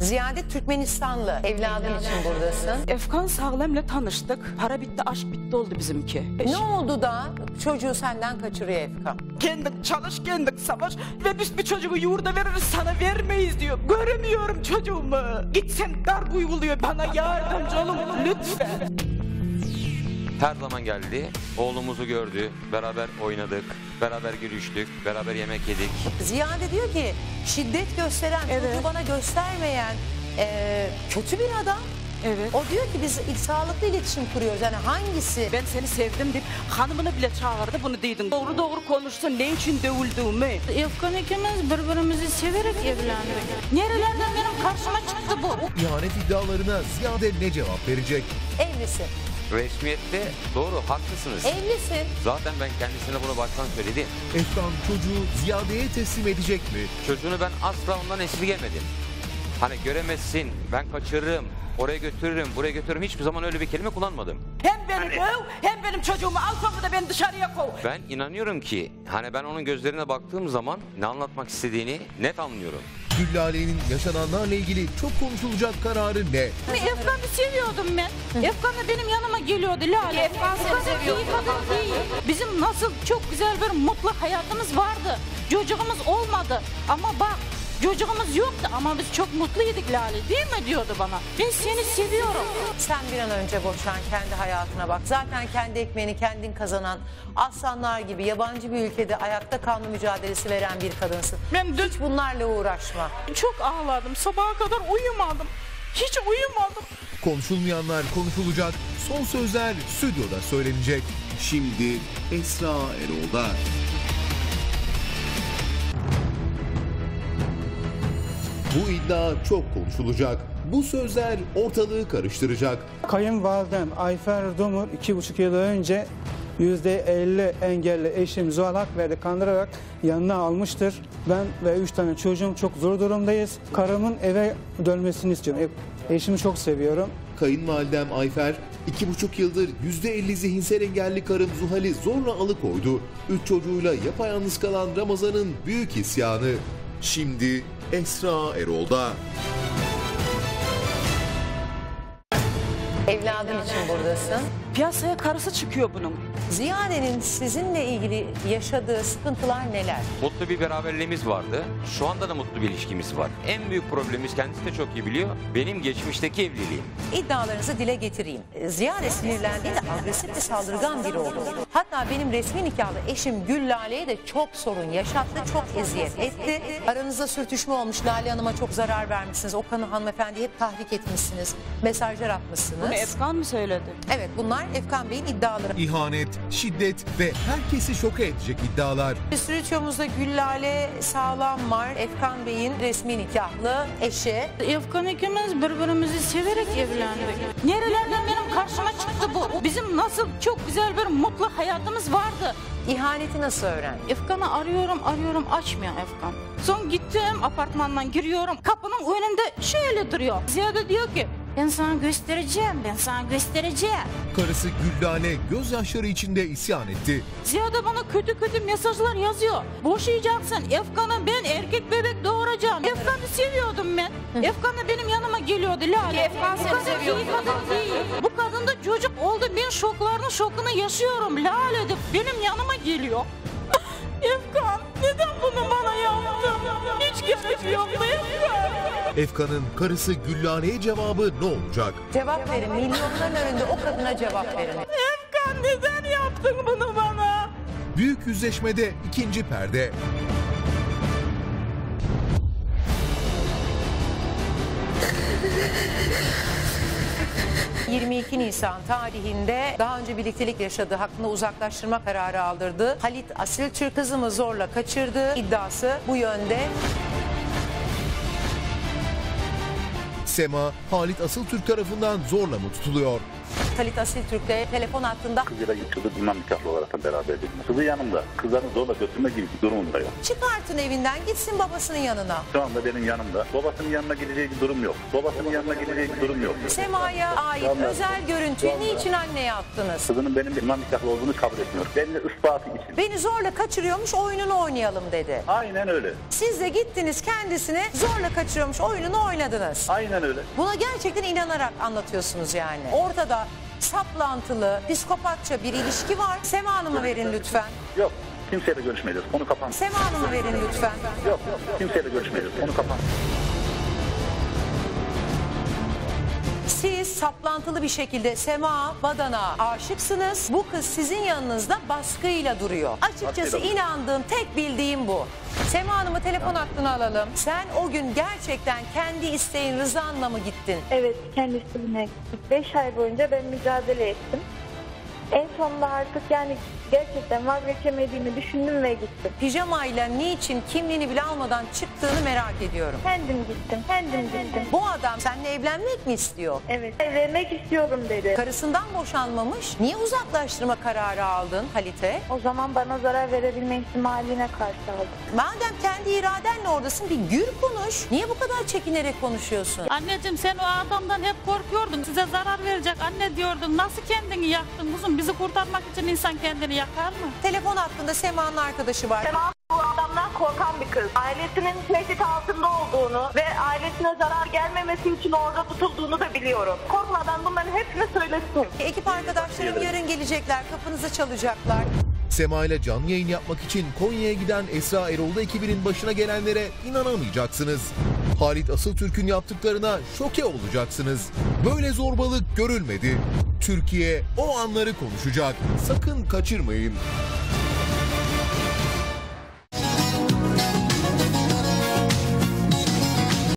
Ziyade Türkmenistanlı evladın için buradasın. Efkan Sağlam'la tanıştık. Para bitti, aşk bitti oldu bizimki. Ne oldu da çocuğu senden kaçırıyor Efkan? Kendin çalış, kendin savaş ve biz bir çocuğu yurda veririz sana vermeyiz diyor. Göremiyorum çocuğumu. Git sen darp uyguluyor bana yardımcı olun lütfen. Her zaman geldi. Oğlumuzu gördü. Beraber oynadık. Beraber gülüştük. Beraber yemek yedik. Ziyade diyor ki şiddet gösteren, Evet. çocuğu bana göstermeyen eee, kötü bir adam. Evet. O diyor ki biz il- sağlıklı iletişim kuruyoruz. Yani hangisi? Ben seni sevdim deyip hanımını bile çağırdı bunu deydin. Doğru doğru konuşsun ne için dövüldüğümü. Efkan ikimiz birbirimizi severek evlendik. Nerelerden benim karşıma çıktı bu? İhanet iddialarına Ziyade ne cevap verecek? Evlisin. Resmiyette doğru haklısınız. Evlisin. Zaten ben kendisine bunu baştan söyledim. Efkan çocuğu Ziyade'ye teslim edecek mi? Çocuğunu ben asla ondan esirgemedim. Hani göremezsin, ben kaçırırım, oraya götürürüm, buraya götürürüm. Hiçbir zaman öyle bir kelime kullanmadım. Hem beni döv hem benim çocuğumu al sonra da beni dışarıya kov. Ben inanıyorum ki hani ben onun gözlerine baktığım zaman ne anlatmak istediğini net anlıyorum. Güllale'nin yaşananlarla ilgili çok konuşulacak kararı ne? Efkan'ı seviyordum ben. Efkan da benim yanıma geliyordu Lale. Efkan seni seviyordu. iyi kadın değil. Bizim nasıl çok güzel bir mutlu hayatımız vardı. Çocuğumuz olmadı. Ama bak çocuğumuz yoktu ama biz çok mutluyduk Lale değil mi diyordu bana. Ben seni seviyorum. Sen bir an önce boşan kendi hayatına bak. Zaten kendi ekmeğini kendin kazanan aslanlar gibi yabancı bir ülkede ayakta kalma mücadelesi veren bir kadınsın. Ben dün Hiç bunlarla uğraşma. çok ağladım. Sabaha kadar uyumadım. Hiç uyumadım. Konuşulmayanlar konuşulacak, son sözler stüdyoda söylenecek. Şimdi Esra Erol'da. Bu iddia çok konuşulacak. Bu sözler ortalığı karıştıracak. Kayınvalidem Ayfer Dumur iki buçuk yıl önce %50 engelli eşim Zuhal Akver'i kandırarak yanına almıştır. Ben ve üç tane çocuğum çok zor durumdayız. Karımın eve dönmesini istiyorum. E- Eşimi çok seviyorum. Kayınvalidem Ayfer, iki buçuk yıldır yüzde elli zihinsel engelli karım Zuhal'i zorla alıkoydu. Üç çocuğuyla yapayalnız kalan Ramazan'ın büyük isyanı. Şimdi Esra Erol'da. Evladın için buradasın. Piyasaya karısı çıkıyor bunun. Ziyade'nin sizinle ilgili yaşadığı sıkıntılar neler? Mutlu bir beraberliğimiz vardı. Şu anda da mutlu bir ilişkimiz var. En büyük problemimiz kendisi de çok iyi biliyor. Benim geçmişteki evliliğim. İddialarınızı dile getireyim. Ziyade sinirlendiğinde agresif ve saldırgan biri oldu. Hatta benim resmi nikahlı eşim Gül Lale'ye de çok sorun yaşattı, çok eziyet etti. Aranızda sürtüşme olmuş, Lale Hanım'a çok zarar vermişsiniz. Okan'ı hanımefendiyi hep tahrik etmişsiniz, mesajlar atmışsınız. Bunu Efkan mı söyledi? Evet bunlar Efkan Bey'in iddiaları. İhanet, şiddet ve herkesi şoke edecek iddialar. Stüdyomuzda Gül Lale Sağlam var. Efkan Bey'in resmi nikahlı eşi. Efkan ikimiz birbirimizi severek evlendik. Nerelerden benim karşıma çıktı bu? Bizim nasıl çok güzel bir mutlu hayatımız vardı. İhaneti nasıl öğrendi? Efkan'ı arıyorum arıyorum açmıyor Efkan. Son gittim apartmandan giriyorum kapının önünde şöyle duruyor. Ziyade diyor ki ben sana göstereceğim ben sana göstereceğim. Karısı Güllale gözyaşları içinde isyan etti. Ziyade bana kötü kötü mesajlar yazıyor. Boşayacaksın Efkan'ı ben erkek bebek doğuracağım. Efkan'ı seviyordum ben. Efkan da benim yanıma geliyordu Lale. Efkan Bu seni seviyordu. iyi kadın değil. Bu kadın da çocuk oldu ben şoklarını şokunu yaşıyorum. Lale de benim yanıma geliyor. Efkan neden bunu bana yaptın? Hiç gerek yoktu Efkan. Efkan'ın karısı Güllale'ye cevabı ne olacak? Cevap verin. Milyonların önünde o kadına cevap verin. Efkan neden yaptın bunu bana? Büyük yüzleşmede ikinci perde. 22 Nisan tarihinde daha önce birliktelik yaşadığı hakkında uzaklaştırma kararı aldırdı. Halit Asil Türk kızımı zorla kaçırdı. İddiası bu yönde. Sema, Halit Asıltürk tarafından zorla mı tutuluyor? Halit Asil Türk'le telefon hattında. Kızıyla kızı bilmem nikahlı olarak da beraberdik. Kızı yanımda. Kızlarını zorla götürme gibi bir durumundayım. Çıkartın evinden gitsin babasının yanına. Şu anda benim yanımda. Babasının yanına gideceği bir durum yok. Babasının yanına gideceği bir durum yok. Sema'ya ait özel görüntüyü niçin anneye attınız? Kızının benim bilmem nikahlı olduğunu kabul etmiyor. Belli ispatı için. Beni zorla kaçırıyormuş oyununu oynayalım dedi. Aynen öyle. Siz de gittiniz kendisini zorla kaçırıyormuş oyununu oynadınız. Aynen öyle. Buna gerçekten inanarak anlatıyorsunuz yani. Ortada saplantılı, psikopatça bir ilişki var. Sema Hanım'ı verin lütfen. Yok. Kimseyle görüşmeyeceğiz. Konu kapandı. Sema Hanım'ı verin lütfen. Yok. Kimseyle görüşmeyeceğiz. Konu kapandı. Saplantılı bir şekilde Sema Badan'a aşıksınız. Bu kız sizin yanınızda baskıyla duruyor. Açıkçası Baskıyla. inandığım tek bildiğim bu. Sema Hanım'ı telefon hattına alalım. Sen o gün gerçekten kendi isteğin rızanla mı gittin? Evet, kendisine 5 ay boyunca ben mücadele ettim. En sonunda artık yani gerçekten vazgeçemediğimi düşündüm ve gittim. Pijamayla niçin kimliğini bile almadan çıktığını merak ediyorum. Kendim gittim, kendim gittim. Bu adam seninle evlenmek mi istiyor? Evet, evlenmek istiyorum dedi. Karısından boşanmamış. Niye uzaklaştırma kararı aldın Halit'e? O zaman bana zarar verebilme ihtimaline karşı aldım. Madem kendi iradenle oradasın bir gür konuş. Niye bu kadar çekinerek konuşuyorsun? Anneciğim sen o adamdan hep korkuyordun. Size zarar verecek anne diyordun. Nasıl kendini yaktın kuzum? Bizi kurtarmak için insan kendini yakar mı? Telefon hattında Sema'nın arkadaşı var. Sema bu adamdan korkan bir kız. Ailesinin tehdit altında olduğunu ve ailesine zarar gelmemesi için orada tutulduğunu da biliyorum. Korkmadan bunların hepsini söylesin. Ekip arkadaşlarım yarın gelecekler, kapınızı çalacaklar. Sema ile canlı yayın yapmak için Konya'ya giden Esra Erol'da ekibinin başına gelenlere inanamayacaksınız. Halit Asıltürk'ün yaptıklarına şoke olacaksınız. Böyle zorbalık görülmedi. Türkiye o anları konuşacak. Sakın kaçırmayın.